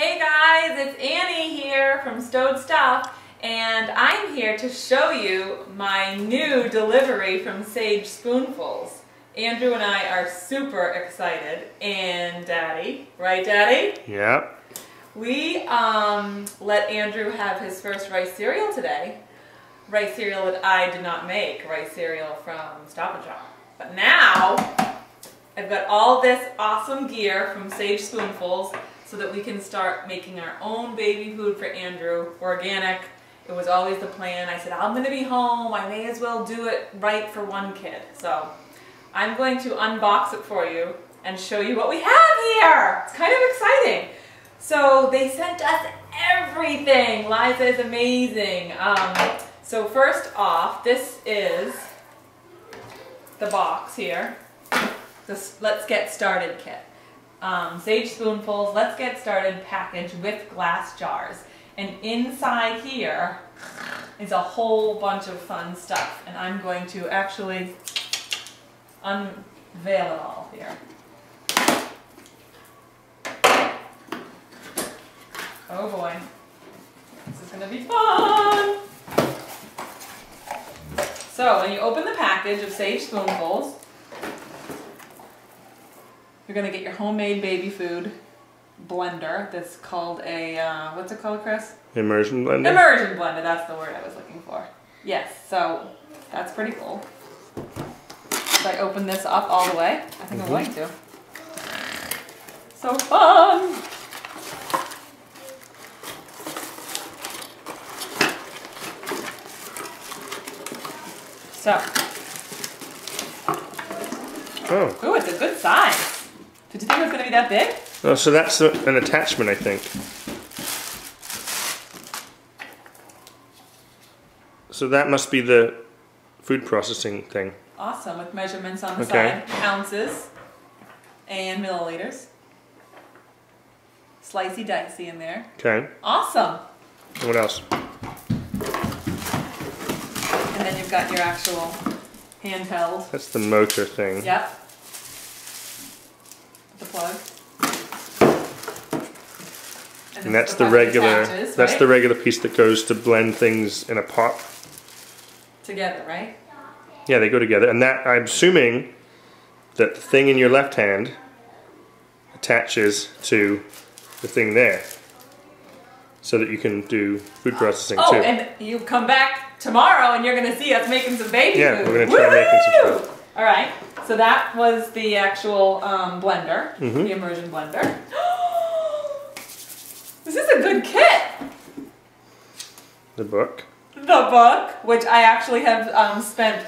Hey guys, it's Annie here from Stowed Stuff and I'm here to show you my new delivery from Sage Spoonfuls. Andrew and I are super excited and Daddy, right Daddy? Yep. We um, let Andrew have his first rice cereal today. Rice cereal that I did not make, rice cereal from Stop and Shop. But now, I've got all this awesome gear from Sage Spoonfuls so that we can start making our own baby food for Andrew, organic. It was always the plan. I said, I'm gonna be home, I may as well do it right for one kid. So, I'm going to unbox it for you and show you what we have here. It's kind of exciting. So they sent us everything. Liza is amazing. Um, so first off, this is the box here. This Let's Get Started kit. Um, Sage Spoonfuls, Let's Get Started package with glass jars. And inside here is a whole bunch of fun stuff. And I'm going to actually unveil it all here. Oh boy. This is gonna be fun! So when you open the package of Sage Spoonfuls, you're gonna get your homemade baby food blender that's called a, uh, what's it called, Chris? Immersion blender. Immersion blender, that's the word I was looking for. Yes, so that's pretty cool. Should I open this up all the way? I think I'm going to. So fun! So, Oh. ooh, it's a good size. Did you think it was gonna be that big? oh, so that's a, an attachment, I think. So that must be the food processing thing. Awesome, with measurements on the Okay. side, ounces and milliliters. Slicey dicey in there. Okay. Awesome. What else? And then you've got your actual handheld. That's the motor thing. Yep. The plug. And this that's is the regular. attaches, That's right? the regular piece that goes to blend things in a pot. Together, right? Yeah, they go together. And that I'm assuming that the thing in your left hand attaches to the thing there, so that you can do food processing Oh, too. and you come back tomorrow and you're gonna see us making some baby Yeah, food. we're gonna try making some Woo-hoo! All right, so that was the actual um, blender, Mhm. the immersion blender. this is a good kit. the book. The book, which I actually have um, spent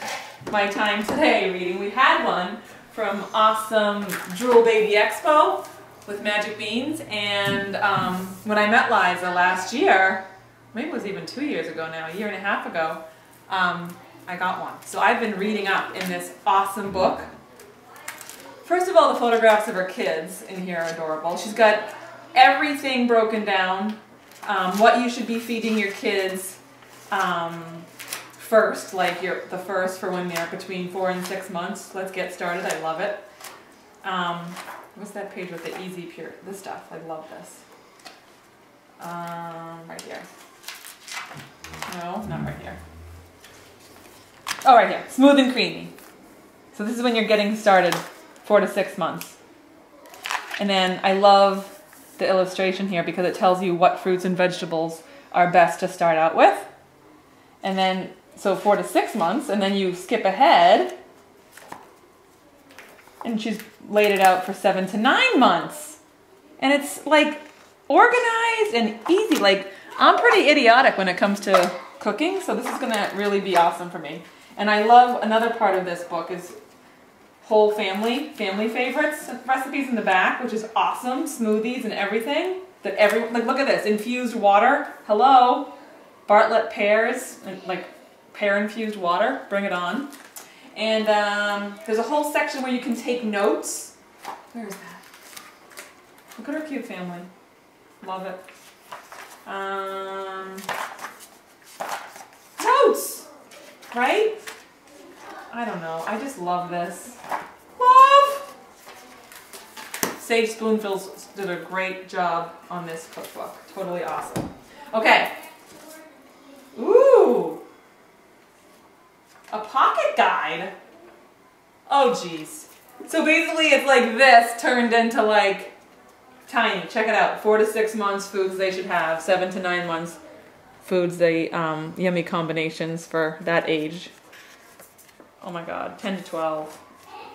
my time today reading. We had one from Awesome Drool Baby Expo with Magic Beans, and um, when I met Liza last year, maybe it was even two years ago now, a year and a half ago, um, I got one. So I've been reading up in this awesome book. First of all, the photographs of her kids in here are adorable. She's got everything broken down, um, what you should be feeding your kids um, first, like your the first for when they're between four and six months. Let's get started. I love it. Um, what's that page with the easy pure this stuff? I love this. Um, right here. No, not right here. Oh, right here. Smooth and creamy. So this is when you're getting started, four to six months. And then I love the illustration here because it tells you what fruits and vegetables are best to start out with. And then, so four to six months, and then you skip ahead. And she's laid it out for seven to nine months. And it's like organized and easy. Like, I'm pretty idiotic when it comes to cooking, so this is gonna really be awesome for me. And I love another part of this book is whole family, family favorites recipes in the back, which is awesome. Smoothies and everything. That every like look at this infused water. Hello, Bartlett pears and like pear infused water. Bring it on. And um, there's a whole section where you can take notes. Where is that? Look at our cute family. Love it. Um, notes, right? I don't know. I just love this. Love. Sage Spoonfuls did a great job on this cookbook. Totally awesome. Okay. Ooh. A pocket guide. Oh, geez. So basically it's like this turned into like tiny. Check it out. Four to six months foods they should have. Seven to nine months foods the um, yummy combinations for that age. Oh my God, 10 to 12.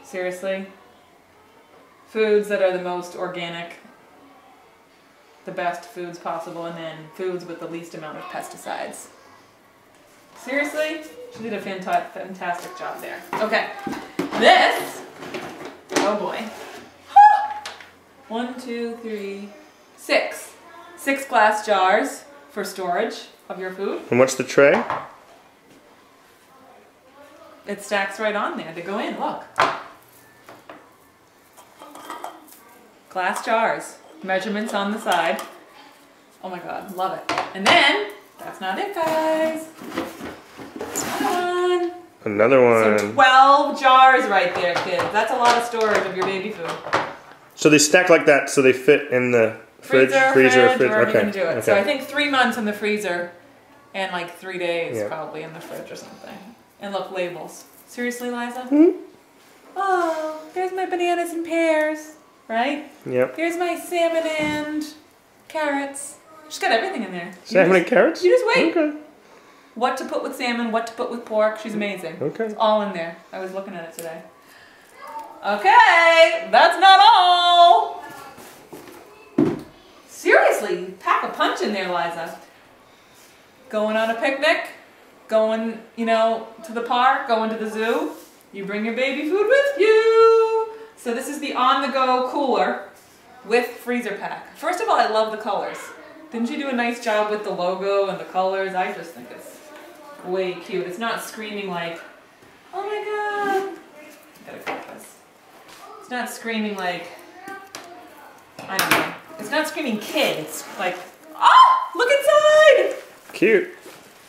Seriously? Foods that are the most organic, the best foods possible, and then foods with the least amount of pesticides. Seriously? She did a fantastic job there. Okay, this, oh boy. One, two, three, six. Six glass jars for storage of your food. And what's the tray? It stacks right on there. They go in, look. Glass jars. Measurements on the side. Oh my god, love it. And then, that's not it, guys. Come on. Another So one. 12 jars right there, kids. That's a lot of storage of your baby food. So they stack like that so they fit in the fridge, Freezer, freezer, fridge, wherever Okay. you can do it. okay. So I think three months in the freezer and like three days Yeah. probably in the fridge or something. And look, labels. Seriously, Liza? Hmm? Oh, there's my bananas and pears, right? Yep. Here's my salmon and carrots. She's got everything in there. Salmon just- and carrots? you just wait. Okay. What to put with salmon, what to put with pork. She's amazing. Okay. It's all in there. I was looking at it today. Okay, that's not all. Seriously, pack a punch in there, Liza. Going on a picnic, going, you know, to the park, going to the zoo. You bring your baby food with you. So this is the on-the-go cooler with freezer pack. First of all, I love the colors. Didn't you do a nice job with the logo and the colors? I just think it's way cute. It's not screaming like, oh my god. I gotta cut this. It's not screaming like, I don't know. It's not screaming kid. It's like, oh, look inside. Cute.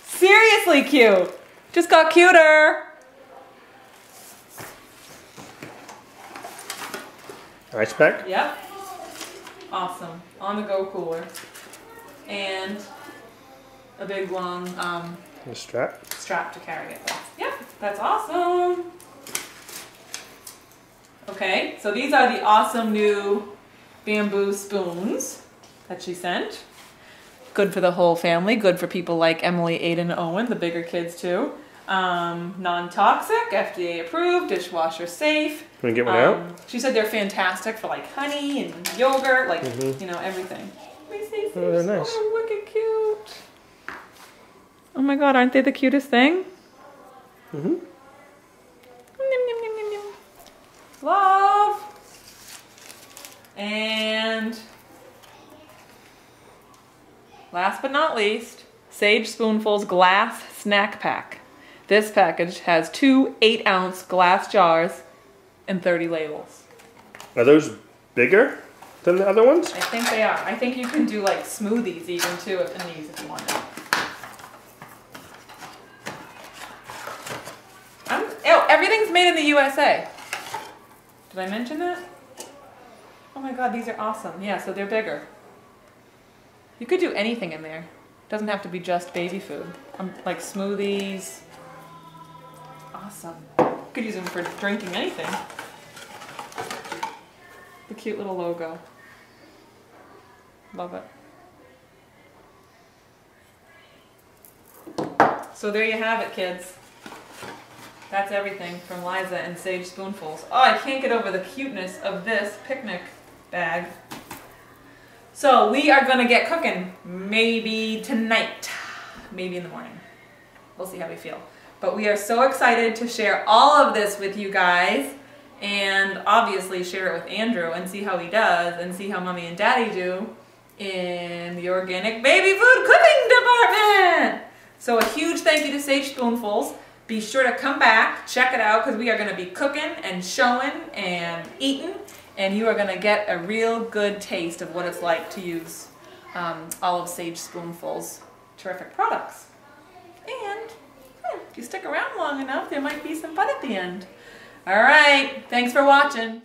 Seriously cute. Just got cuter. Ice pack? Yep. Awesome. On the go cooler. And a big long um, The strap. strap to carry it. Yep, that's awesome. Okay, so these are the awesome new bamboo spoons that she sent. Good for the whole family, good for people like Emily, Aiden, Owen, the bigger kids too. Um, non-toxic, FDA approved, dishwasher safe. Can we get one out? Um, She said they're fantastic for like honey and yogurt, like Mhm. you know everything. Let me see, Oh, they're nice. Oh, wicked cute. Oh my god, aren't they the cutest thing? Mm-hmm. Last but not least, Sage Spoonfuls Glass Snack Pack. This package has two 8 ounce glass jars and 30 labels. Are those bigger than the other ones? I think they are. I think you can do like smoothies even too in these if you wanted. I'm, oh, everything's made in the USA. Did I mention that? Oh my god, these are awesome. Yeah, so they're bigger. You could do anything in there. Doesn't have to be just baby food. Um, like smoothies. Awesome. Could use them for drinking anything. The cute little logo. Love it. So there you have it, kids. That's everything from Liza and Sage Spoonfuls. Oh, I can't get over the cuteness of this picnic bag. So we are gonna get cooking maybe tonight, maybe in the morning. We'll see how we feel. But we are so excited to share all of this with you guys and obviously share it with Andrew and see how he does and see how mommy and daddy do in the organic baby food cooking department. So a huge thank you to Sage Spoonfuls. Be sure to come back, check it out, because we are to be cooking and showing and eating, and you are going to get a real good taste of what it's like to use um, of Sage Spoonful's terrific products. And hmm, if you stick around long enough, there might be some fun at the end. All right, thanks for watching.